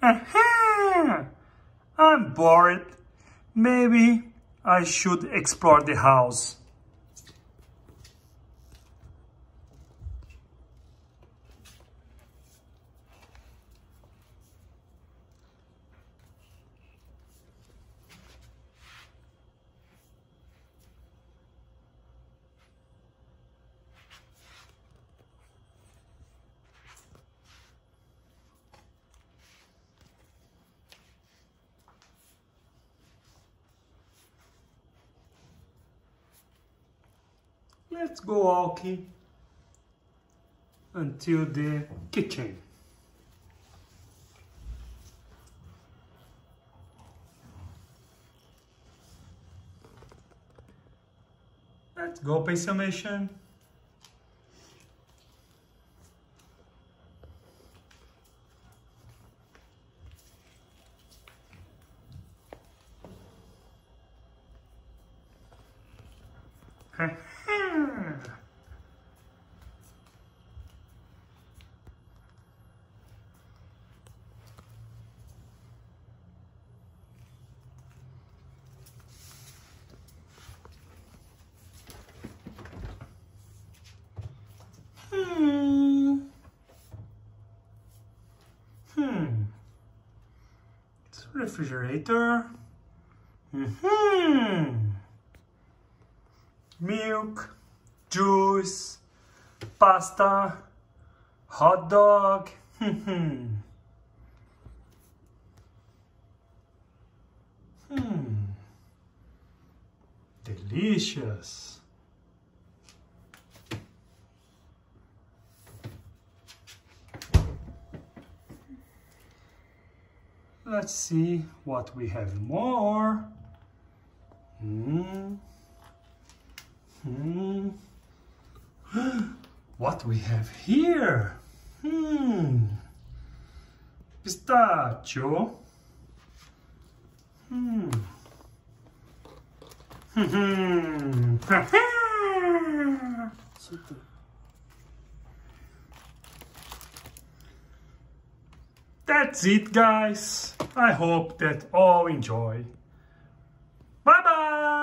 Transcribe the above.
Uh-huh. I'm bored. Maybe I should explore the house. Let's go walking until the kitchen. Let's go pay some attention. Hmm. Hmm. It's a refrigerator. hmm Milk, juice, pasta, hot dog. hmm. Hmm. Delicious. Let's see what we have more. Hmm. Hmm. what we have here? Hmm. Pistachio. Hmm. Hmm. That's it guys. I hope that all enjoy. Bye-bye!